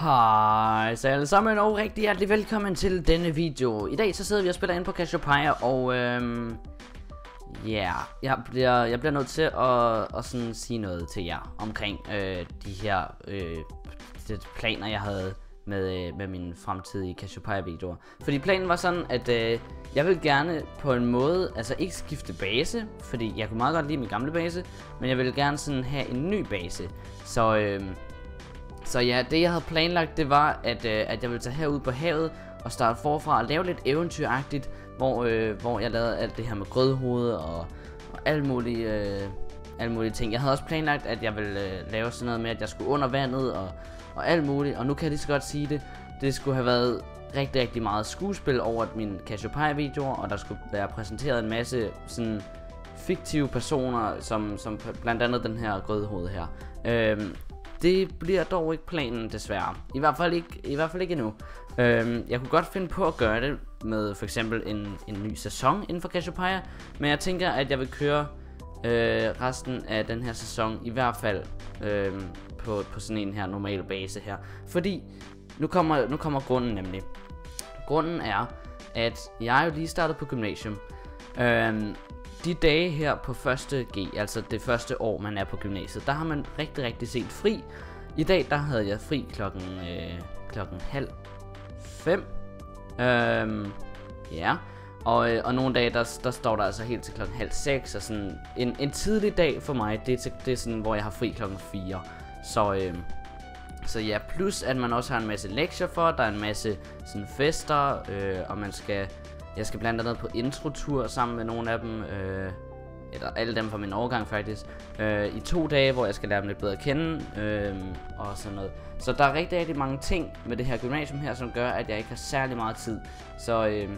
Hej så alle sammen og rigtig hjertelig velkommen til denne video. I dag så sidder vi og spiller ind på Cassiopeia og øhm, Ja, yeah, jeg, bliver, jeg bliver nødt til at, at sådan sige noget til jer omkring øh, de her øh, de planer jeg havde med, øh, med mine fremtidige Cassiopeia videoer. Fordi planen var sådan at øh, jeg vil gerne på en måde, altså ikke skifte base Fordi jeg kunne meget godt lide min gamle base Men jeg vil gerne sådan have en ny base. Så øh, så ja, det jeg havde planlagt, det var, at, øh, at jeg ville tage herud på havet og starte forfra og lave lidt eventyragtigt, hvor, øh, hvor jeg lavede alt det her med grødhoved og, og alle mulige, øh, alle mulige ting. Jeg havde også planlagt, at jeg ville øh, lave sådan noget med, at jeg skulle under vandet og, og alt muligt, og nu kan jeg lige så godt sige det. Det skulle have været rigtig, rigtig meget skuespil over mine Cassiopeia videoer, og der skulle være præsenteret en masse sådan fiktive personer, som, som blandt andet den her grødhoved her. Øhm, det bliver dog ikke planen desværre. I hvert fald ikke, i hvert fald ikke endnu. Øhm, jeg kunne godt finde på at gøre det med for eksempel en, en ny sæson inden for Cassiopeia. Men jeg tænker, at jeg vil køre øh, resten af den her sæson i hvert fald øh, på, på sådan en her normal base her. Fordi nu kommer, nu kommer grunden nemlig. Grunden er, at jeg er jo lige startet på gymnasium. Øhm, de dage her på første G, altså det første år man er på gymnasiet, der har man rigtig rigtig sent fri. I dag der havde jeg fri klokken, øh, klokken halv fem. Øhm, ja. Og, øh, og nogle dage, der, der står der altså helt til klokken halv seks, og sådan en, en tidlig dag for mig, det er, til, det er sådan, hvor jeg har fri klokken 4. Så, øh, så ja, plus at man også har en masse lektier for, der er en masse sådan fester, øh, og man skal jeg skal blandt andet på introtur sammen med nogle af dem. Øh, eller alle dem fra min overgang faktisk. Øh, I to dage, hvor jeg skal lære dem lidt bedre at kende. Øh, og sådan noget. Så der er rigtig, rigtig mange ting med det her gymnasium her, som gør, at jeg ikke har særlig meget tid. Så, øh,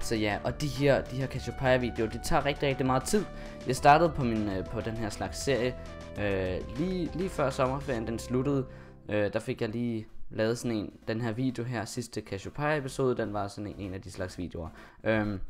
så ja, og de her, de her Cassiopeia videoer, det tager rigtig, rigtig meget tid. Jeg startede på, min, øh, på den her slags serie øh, lige, lige før sommerferien den sluttede. Øh, der fik jeg lige lavet sådan en, den her video her, sidste Cassiopeia episode, den var sådan en, en af de slags videoer. Øhm,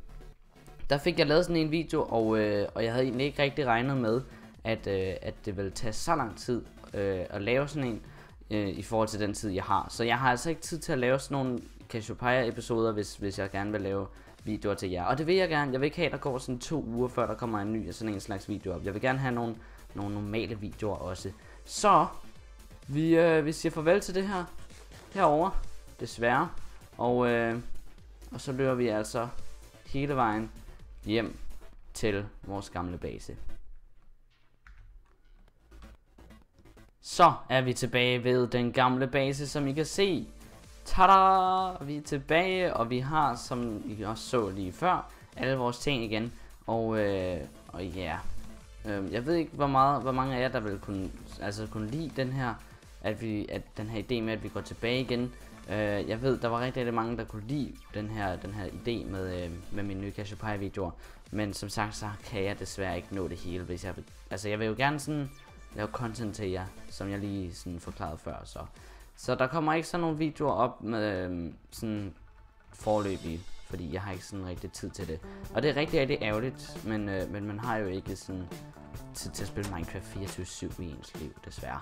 der fik jeg lavet sådan en video, og, øh, og jeg havde egentlig ikke rigtig regnet med, at, øh, at det ville tage så lang tid øh, at lave sådan en, øh, i forhold til den tid, jeg har. Så jeg har altså ikke tid til at lave sådan nogle Cassiopeia episoder, hvis, hvis jeg gerne vil lave videoer til jer. Og det vil jeg gerne. Jeg vil ikke have, at der går sådan to uger, før der kommer en ny sådan en slags video op. Jeg vil gerne have nogle, nogle normale videoer også. Så, vi, øh, vi siger farvel til det her herover desværre. Og, øh, og så løber vi altså hele vejen hjem til vores gamle base. Så er vi tilbage ved den gamle base, som I kan se. Tada! Vi er tilbage, og vi har, som I også så lige før, alle vores ting igen. Og, øh, og ja, øh, jeg ved ikke, hvor, meget, hvor mange af jer, der vil kunne, altså kunne lide den her at, vi, at den her idé med, at vi går tilbage igen. Øh, jeg ved, der var rigtig, rigtig mange, der kunne lide den her, den her idé med, øh, med mine nye Cassiopeia videoer. Men som sagt, så kan jeg desværre ikke nå det hele, hvis jeg vil, Altså, jeg vil jo gerne sådan lave content til jer, som jeg lige sådan forklarede før, så. Så der kommer ikke sådan nogle videoer op med øh, sådan forløbige, fordi jeg har ikke sådan rigtig tid til det. Og det er rigtig, rigtig ærgerligt, men, øh, men man har jo ikke sådan tid til at spille Minecraft 24-7 i ens liv, desværre.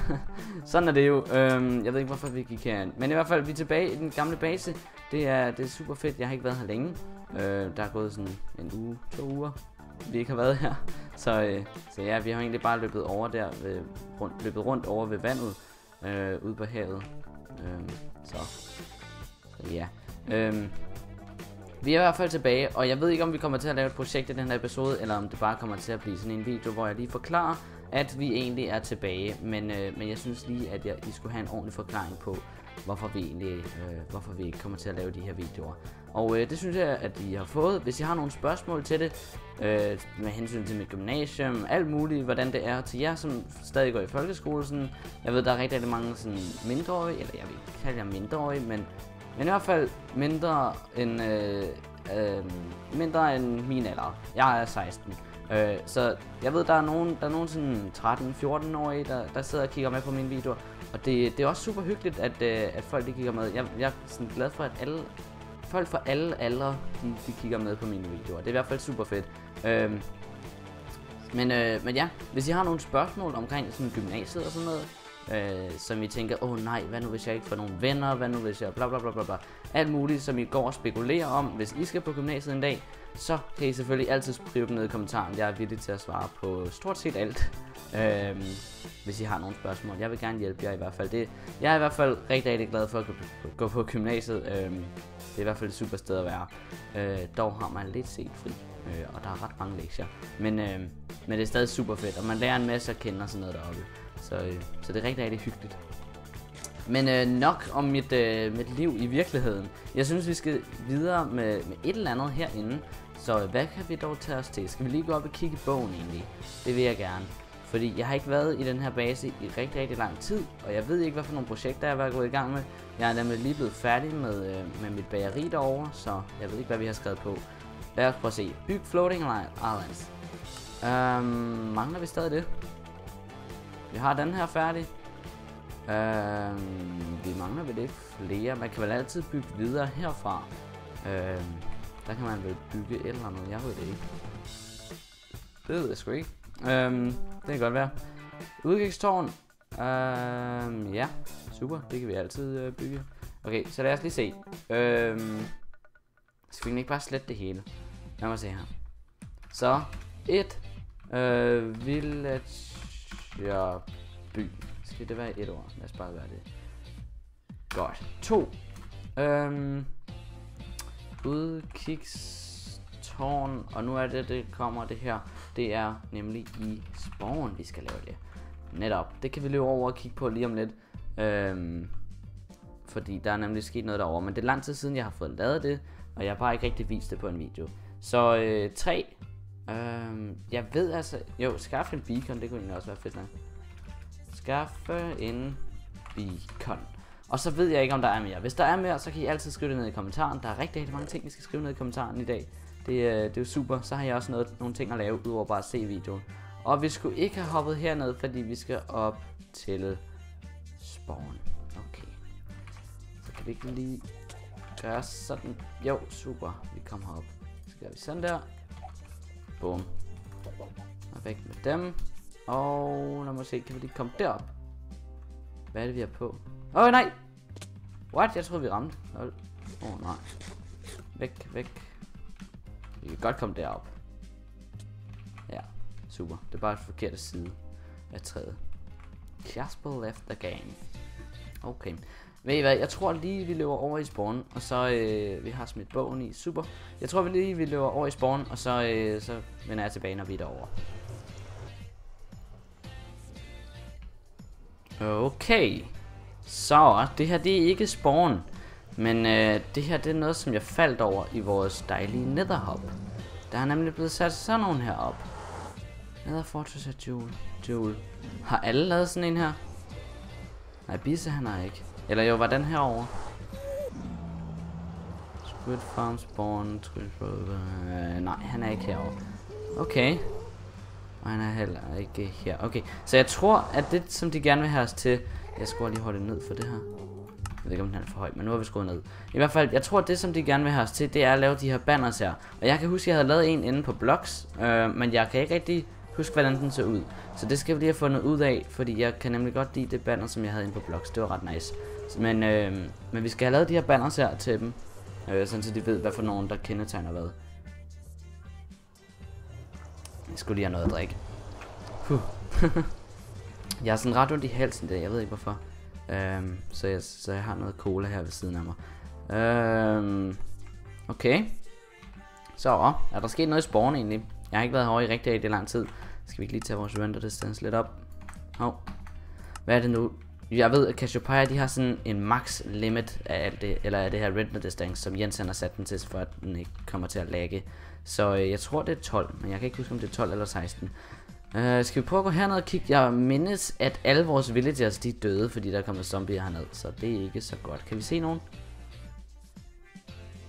Sådan er det jo. Øhm, jeg ved ikke, hvorfor vi gik herind. Men i hvert fald, vi er tilbage i den gamle base. Det er, det er super fedt. Jeg har ikke været her længe. Øh, der er gået sådan en uge, to uger, vi ikke har været her. Så, øh, så ja, vi har egentlig bare løbet over der, ved, rundt, løbet rundt over ved vandet, øh, ude på havet. Øh, så, så ja. Øh, vi er i hvert fald tilbage, og jeg ved ikke om vi kommer til at lave et projekt i den her episode, eller om det bare kommer til at blive sådan en video, hvor jeg lige forklarer, at vi egentlig er tilbage. Men, øh, men jeg synes lige, at jeg, I skulle have en ordentlig forklaring på, hvorfor vi egentlig, øh, hvorfor vi ikke kommer til at lave de her videoer. Og øh, det synes jeg, at I har fået. Hvis I har nogle spørgsmål til det, øh, med hensyn til mit gymnasium, alt muligt, hvordan det er til jer, som stadig går i folkeskole. Sådan, jeg ved, der er rigtig, rigtig mange sådan, mindreårige, eller jeg vil ikke kalde jer mindreårige, men men i hvert fald mindre end, øh, øh, mindre end min alder. Jeg er 16. Øh, så jeg ved, der er nogen, der er nogen sådan 13-14-årige, der, der sidder og kigger med på mine videoer. Og det, det er også super hyggeligt, at, øh, at folk de kigger med. Jeg, jeg er sådan glad for, at alle, folk fra alle aldre, de, de kigger med på mine videoer. Det er i hvert fald super fedt. Øh, men, øh, men ja, hvis I har nogle spørgsmål omkring sådan gymnasiet og sådan noget, øh, som I tænker, åh oh, nej, hvad nu hvis jeg ikke får nogen venner, hvad nu hvis jeg bla bla bla bla bla. Alt muligt, som I går og spekulerer om, hvis I skal på gymnasiet en dag, så kan I selvfølgelig altid skrive dem ned i kommentaren. Jeg er villig til at svare på stort set alt, øh, hvis I har nogle spørgsmål. Jeg vil gerne hjælpe jer i hvert fald. Det, jeg er i hvert fald rigtig, rigtig glad for at gå på gymnasiet. Øh, det er i hvert fald et super sted at være. Øh, dog har man lidt set fri, øh, og der er ret mange lektier. Men, øh, men det er stadig super fedt, og man lærer en masse at kende og sådan noget deroppe. Så, øh, så det er rigtig, rigtig hyggeligt. Men øh, nok om mit, øh, mit liv i virkeligheden. Jeg synes, vi skal videre med, med et eller andet herinde. Så øh, hvad kan vi dog tage os til? Skal vi lige gå op og kigge i bogen egentlig? Det vil jeg gerne. Fordi jeg har ikke været i den her base i rigtig, rigtig lang tid, og jeg ved ikke, hvad for nogle projekter jeg har gået i gang med. Jeg er nemlig lige blevet færdig med, øh, med mit bageri derovre, så jeg ved ikke, hvad vi har skrevet på. Lad os prøve at se. Byg floating islands. Øhm, mangler vi stadig det? Vi har den her færdig. Øh, vi mangler vel ikke flere. Man kan vel altid bygge videre herfra. Øh, der kan man vel bygge et eller andet. Jeg ved det ikke. Det ved jeg sgu ikke. Øhm, det kan godt være. Udkigstårn. Øhm, ja, super. Det kan vi altid øh, bygge. Okay, så lad os lige se. Øhm, skal vi ikke bare slette det hele? Lad mig se her. Så, et. Øh, village by. Skal det være et ord? Lad os bare være det. Godt. To. Øhm, udkigstårn. Og nu er det, det kommer det her. Det er nemlig i spawn, vi skal lave det. Netop. Det kan vi løbe over og kigge på lige om lidt. Øhm, fordi der er nemlig sket noget derovre. Men det er lang tid siden, jeg har fået lavet det. Og jeg har bare ikke rigtig vist det på en video. Så øh, 3. Øhm, jeg ved altså... Jo, skaffe en beacon, det kunne egentlig også være fedt nok. Skaffe øh, en beacon. Og så ved jeg ikke, om der er mere. Hvis der er mere, så kan I altid skrive det ned i kommentaren. Der er rigtig, rigtig mange ting, vi skal skrive ned i kommentaren i dag. Det, øh, det er jo super. Så har jeg også noget, nogle ting at lave, udover bare at se videoen. Og vi skulle ikke have hoppet herned, fordi vi skal op til spawn. Okay. Så kan vi ikke lige gøre sådan. Jo, super. Vi kommer herop. Så gør vi sådan der. Boom. Og væk med dem. Og lad mig se, kan vi lige komme derop? Hvad er det, vi er på? Åh, oh, nej! What? Jeg troede, vi ramte. Åh, oh, nej. Væk, væk. Vi kan godt komme derop. Ja, super. Det er bare et forkert side af træet. Jasper left the game. Okay. Ved I hvad, jeg tror lige vi løber over i spawn, og så, øh, vi har smidt bogen i, super. Jeg tror vi lige vi løber over i spawn, og så, øh, så vender jeg tilbage, når vi er derovre. Okay. Så, det her det er ikke spawn. Men øh, det her det er noget, som jeg faldt over i vores dejlige netherhop. Der er nemlig blevet sat sådan nogle her op. Nether Fortress er Jule. Har alle lavet sådan en her? Nej, Bisse han har ikke. Eller jo, var den her? Squid Farm Spawn. Squid øh, nej, han er ikke herovre. Okay. Og han er heller ikke her. Okay, så jeg tror, at det, som de gerne vil have os til... Jeg skal lige hurtigt ned for det her. Jeg ved ikke, om den er for høj, men nu har vi skruet ned. I hvert fald, jeg tror, at det, som de gerne vil have os til, det er at lave de her banners her. Og jeg kan huske, at jeg havde lavet en inde på Blogs, øh, men jeg kan ikke rigtig huske, hvordan den ser ud. Så det skal vi lige have fundet ud af, fordi jeg kan nemlig godt lide det banner, som jeg havde inde på Blogs. Det var ret nice. Men, øh, men vi skal have lavet de her banners her til dem, øh, sådan så de ved, hvad for nogen, der kendetegner hvad. Jeg skulle lige have noget at drikke. Puh. jeg har sådan ret ondt i halsen der, jeg ved ikke hvorfor. Øhm, så, jeg, så jeg har noget cola her ved siden af mig. Øhm, okay. Så, er der sket noget i spawn egentlig? Jeg har ikke været herovre i rigtig, rigtig lang tid. Skal vi ikke lige tage vores render distance lidt op? Hov. Hvad er det nu? Jeg ved, at Cassiopeia, de har sådan en max limit af alt det, eller af det her render distance, som Jens har sat den til, for at den ikke kommer til at lagge. Så øh, jeg tror, det er 12, men jeg kan ikke huske, om det er 12 eller 16. Øh, skal vi prøve at gå herned og kigge? Jeg mindes, at alle vores villagers, de er døde, fordi der er kommet zombier herned. Så det er ikke så godt. Kan vi se nogen?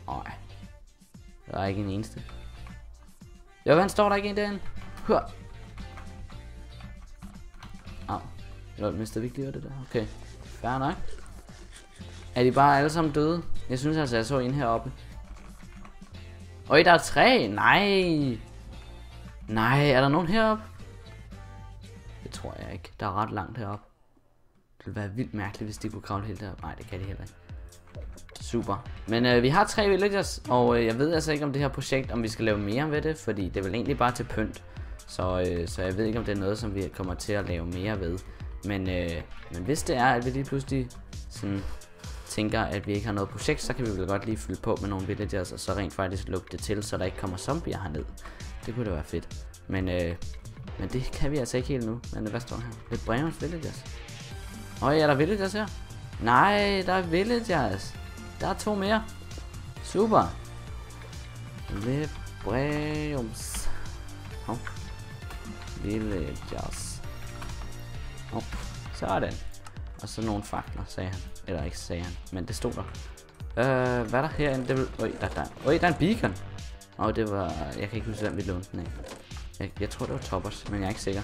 Nej. Der er ikke en eneste. Jo, han står der ikke en derinde? Hør. Au. Lol, mistede vi ikke lige det der? Okay. Fair nok. Er de bare alle sammen døde? Jeg synes altså, jeg så en heroppe. Øj, der er tre. Nej. Nej, er der nogen heroppe? Det tror jeg ikke. Der er ret langt heroppe. Det ville være vildt mærkeligt, hvis de kunne kravle helt der. Nej, det kan de heller ikke. Super. Men øh, vi har tre villagers, og øh, jeg ved altså ikke om det her projekt, om vi skal lave mere ved det, fordi det er vel egentlig bare til pynt. Så, øh, så jeg ved ikke, om det er noget, som vi kommer til at lave mere ved. Men, øh, men hvis det er, at vi lige pludselig sådan tænker, at vi ikke har noget projekt, så kan vi vel godt lige fylde på med nogle villagers, og så rent faktisk lukke det til, så der ikke kommer zombier herned. Det kunne da være fedt. Men, øh, men det kan vi altså ikke helt nu. Men hvad står her? Lidt Bremens villagers. Åh, er der villagers her? Nej, der er villagers. Der er to mere. Super. Lebreums. Hop. Villagers. Hop. Sådan. Og så nogle fakler, sagde han. Eller ikke sagde han, men det stod der. Øh, hvad er der herinde? Det vil... Øj, der, der. Øj, der er en beacon. Og det var... Jeg kan ikke huske, hvem vi lånte den af. Jeg, jeg tror, det var Toppers, men jeg er ikke sikker.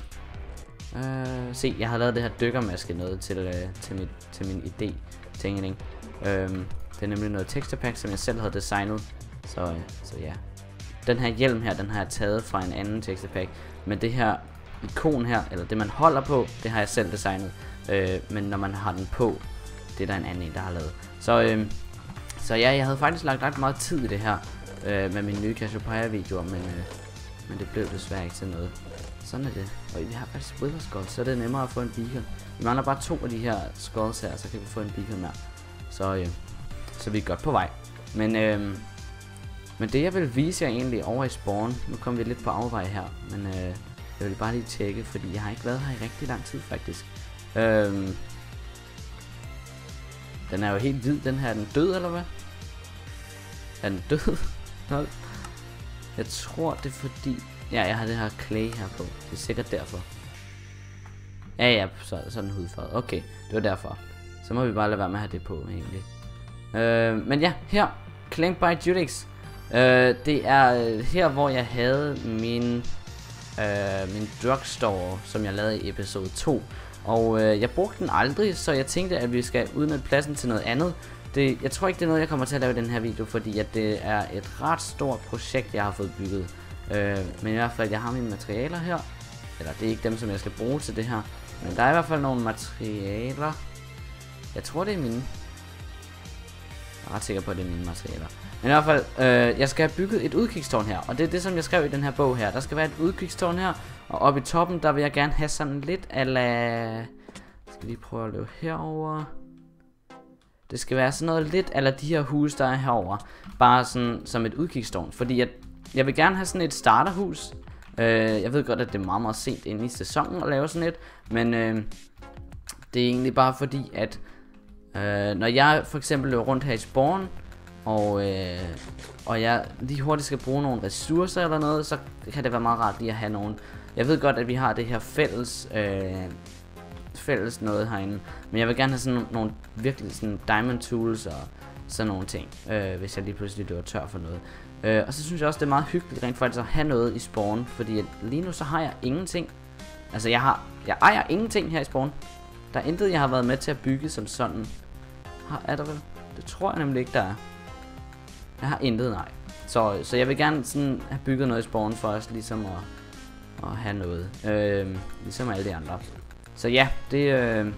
Øh, se, jeg har lavet det her dykkermaske noget til, øh, til, mit, til min idé. Tænkning. Øh, det er nemlig noget texturepack, som jeg selv havde designet. Så, øh, så ja. Den her hjelm her, den har jeg taget fra en anden texturepack. Men det her ikon her, eller det man holder på, det har jeg selv designet. Øh, men når man har den på, det er der en anden en, der har lavet. Så, øh, så ja, jeg havde faktisk lagt ret meget tid i det her øh, med mine nye Cassiopeia videoer, men, øh, men det blev desværre ikke til noget. Sådan er det. Og vi har faktisk Wither Skull, så er det nemmere at få en beacon. Vi mangler bare to af de her skulls her, så kan vi få en beacon mere. Så, øh, så vi er godt på vej. Men, øh, men det jeg vil vise jer egentlig over i spawn, nu kommer vi lidt på afvej her, men øh, jeg vil bare lige tjekke, fordi jeg har ikke været her i rigtig lang tid faktisk. Øh, den er jo helt hvid, den her. Er den død, eller hvad? Er den død? Hold. Jeg tror, det er fordi... Ja, jeg har det her clay her på. Det er sikkert derfor. Ja, ja, så, sådan hudfarvet. Okay, det var derfor. Så må vi bare lade være med at have det på, egentlig. Øh, men ja, her. Claim by Judix. Øh, det er øh, her, hvor jeg havde min, øh, min drugstore, som jeg lavede i episode 2. Og øh, jeg brugte den aldrig, så jeg tænkte, at vi skal udnytte pladsen til noget andet. Det, jeg tror ikke, det er noget, jeg kommer til at lave i den her video, fordi at det er et ret stort projekt, jeg har fået bygget. Øh, men i hvert fald, jeg har mine materialer her. Eller det er ikke dem, som jeg skal bruge til det her. Men der er i hvert fald nogle materialer. Jeg tror, det er mine. Jeg er ret sikker på, at det er mine materialer. Men i hvert fald, øh, jeg skal have bygget et udkigstårn her. Og det er det, som jeg skrev i den her bog her. Der skal være et udkigstårn her. Og oppe i toppen, der vil jeg gerne have sådan lidt ala... Jeg skal lige prøve at løbe herover. Det skal være sådan noget lidt ala de her huse, der er herover. Bare sådan som et udkigstårn. Fordi jeg, jeg vil gerne have sådan et starterhus. Øh, jeg ved godt, at det er meget, meget sent ind i sæsonen at lave sådan et. Men øh, det er egentlig bare fordi, at øh, når jeg for eksempel løber rundt her i Spawn, og, øh, og jeg lige hurtigt skal bruge nogle ressourcer eller noget, så kan det være meget rart lige at have nogen. jeg ved godt, at vi har det her fælles, øh, fælles noget herinde. Men jeg vil gerne have sådan nogle virkelig sådan diamond tools og sådan nogle ting. Øh, hvis jeg lige pludselig løber tør for noget. Øh, og så synes jeg også, det er meget hyggeligt rent faktisk at have noget i spawn. Fordi at lige nu så har jeg ingenting. Altså jeg har, jeg ejer ingenting her i spawn. Der er intet, jeg har været med til at bygge som sådan. Har, er der vel? Det tror jeg nemlig ikke, der er. Jeg har intet, nej. Så, så jeg vil gerne sådan have bygget noget i spawn for os, ligesom at at have noget. Øh, ligesom alle de andre. Så ja, det, øh,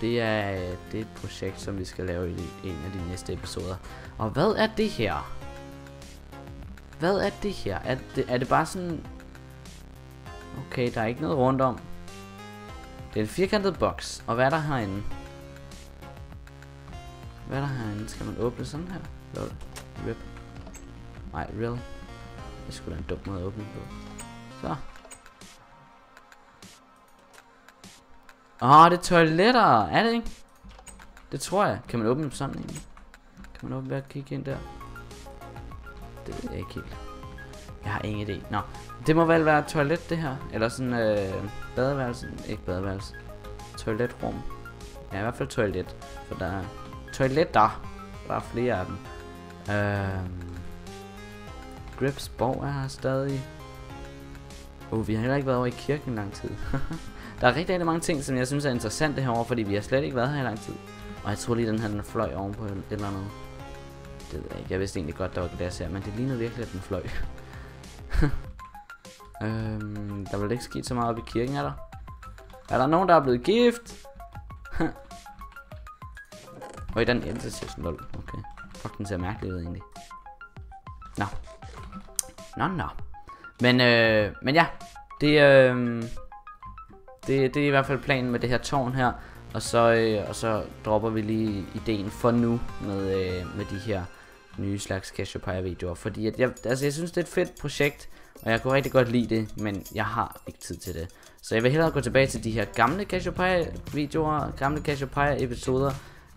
det, er, det er et projekt, som vi skal lave i en af de næste episoder. Og hvad er det her? Hvad er det her? Er det, er det bare sådan... Okay, der er ikke noget rundt om. Det er en firkantet boks. Og hvad er der herinde? Hvad er der herinde? Skal man åbne sådan her? Lol. Rip. Nej, real. Det skulle da en dum måde at åbne på. Så. Åh, oh, det er toiletter, er det ikke? Det tror jeg. Kan man åbne dem sådan egentlig? Kan man åbne ved at kigge ind der? Det ved jeg ikke helt. Jeg har ingen idé. Nå, det må vel være toilet det her. Eller sådan øh, badeværelse. Ikke badeværelse. Toiletrum. Ja, i hvert fald toilet. For der er toiletter. Der er flere af dem. Øhm. Grips borg er her stadig. Uh, vi har heller ikke været over i kirken lang tid. der er rigtig, rigtig mange ting, som jeg synes er interessante herovre, fordi vi har slet ikke været her i lang tid. Og jeg tror lige, den her den fløj ovenpå et eller andet. Det ved jeg ikke. Jeg vidste egentlig godt, der var glas her, men det lignede virkelig, at den fløj. øhm, der vil ikke sket så meget op i kirken, er der? Er der nogen, der er blevet gift? Og i den endte session, lol. Okay. Fuck, den ser mærkelig ud egentlig. Nå. Nå, nå. Men, øh, men ja. Det, øh, det, det er i hvert fald planen med det her tårn her. Og så, øh, og så dropper vi lige ideen for nu med, øh, med de her nye slags Cassiopeia videoer. Fordi at jeg, altså jeg synes det er et fedt projekt. Og jeg kunne rigtig godt lide det, men jeg har ikke tid til det. Så jeg vil hellere gå tilbage til de her gamle Cassiopeia videoer, gamle Cassiopeia episoder.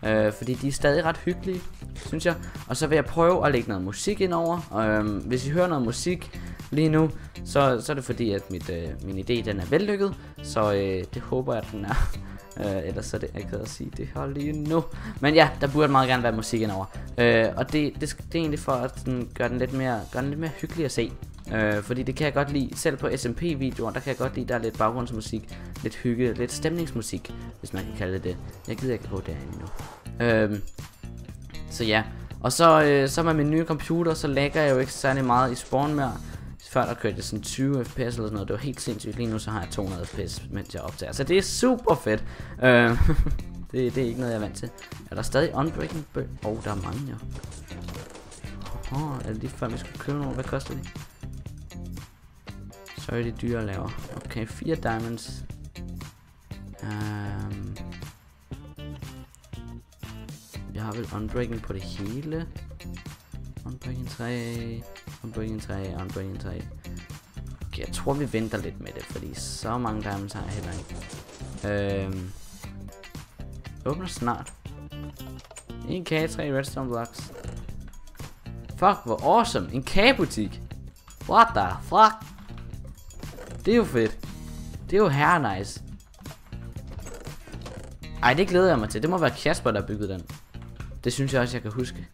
Øh, fordi de er stadig ret hyggelige, synes jeg. Og så vil jeg prøve at lægge noget musik ind over. Øh, hvis I hører noget musik lige nu, så, så er det fordi, at mit, øh, min idé den er vellykket. Så øh, det håber jeg, at den er. Øh, ellers så er det ikke at sige det her lige nu. Men ja, der burde meget gerne være musik indover. Øh, og det, det, det er egentlig for at sådan, gøre, den lidt mere, gøre den lidt mere hyggelig at se. Øh, fordi det kan jeg godt lide, selv på SMP-videoer, der kan jeg godt lide, der er lidt baggrundsmusik, lidt hygge, lidt stemningsmusik, hvis man kan kalde det det. Jeg gider ikke gå derinde nu. Øh, så ja, og så, øh, så med min nye computer, så lægger jeg jo ikke særlig meget i spawn mere. Før der kørte jeg sådan 20 fps eller sådan noget, det var helt sindssygt. Lige nu så har jeg 200 fps, mens jeg optager. Så det er super fedt. Øh, det, det er ikke noget, jeg er vant til. Er der stadig Unbreaking bøl? Åh, oh, der er mange ja. Åh, oh, er det lige før vi skulle købe nogle? Hvad koster de? Så er de dyre at lave. Okay, 4 diamonds. Um, jeg har vel unbreaking på det hele. Unbreaking 3, unbreaking 3, unbreaking 3. Okay, jeg tror vi venter lidt med det, fordi så mange diamonds har jeg heller ikke. Um, åbner snart. En kage, 3 redstone blocks. Fuck, hvor awesome. En kagebutik. What the fuck? Det er jo fedt. Det er jo her nice. Ej, det glæder jeg mig til. Det må være Kasper, der har bygget den. Det synes jeg også, jeg kan huske.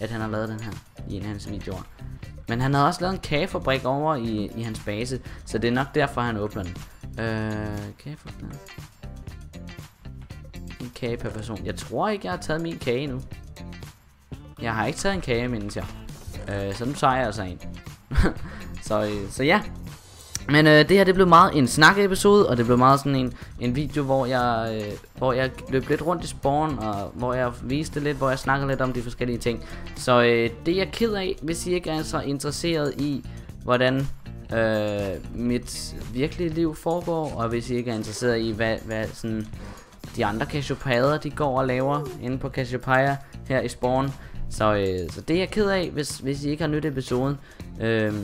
At han har lavet den her i en af hans videoer. Men han havde også lavet en kagefabrik over i, i hans base. Så det er nok derfor, han åbner den. Øh, kagefabrik. En kage per person. Jeg tror ikke, jeg har taget min kage nu. Jeg har ikke taget en kage, mindes jeg. Øh, så nu tager jeg altså en. så, øh, så ja, men øh, det her det blev meget en snakkeepisode, og det blev meget sådan en, en video, hvor jeg, øh, hvor jeg løb lidt rundt i spawn, og hvor jeg viste lidt, hvor jeg snakkede lidt om de forskellige ting. Så øh, det er jeg ked af, hvis I ikke er så interesseret i, hvordan øh, mit virkelige liv foregår, og hvis I ikke er interesseret i, hvad, hvad sådan de andre Cassiopeia, de går og laver inde på Cassiopeia her i spawn. Så, øh, så det er jeg ked af, hvis, hvis I ikke har nydt episoden. Øh,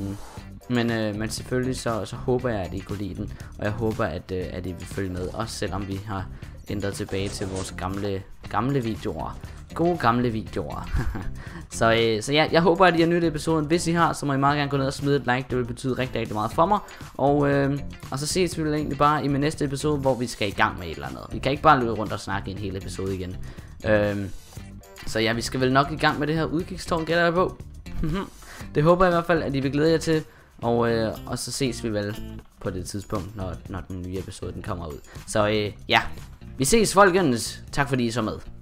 men, øh, men selvfølgelig så, så håber jeg, at I kunne lide den, og jeg håber, at, øh, at I vil følge med, også selvom vi har ændret tilbage til vores gamle, gamle videoer. Gode gamle videoer. så, øh, så ja, jeg håber, at I har nydt episoden. Hvis I har, så må I meget gerne gå ned og smide et like. Det vil betyde rigtig, rigtig meget for mig. Og, øh, og så ses vi vel egentlig bare i min næste episode, hvor vi skal i gang med et eller andet. Vi kan ikke bare løbe rundt og snakke en hel episode igen. Øh, så ja, vi skal vel nok i gang med det her udkigstårn, gætter jeg på. det håber jeg i hvert fald, at I vil glæde jer til. Og, øh, og så ses vi vel på det tidspunkt, når, når den nye episode den kommer ud. Så øh, ja, vi ses folkens. Tak fordi I så med.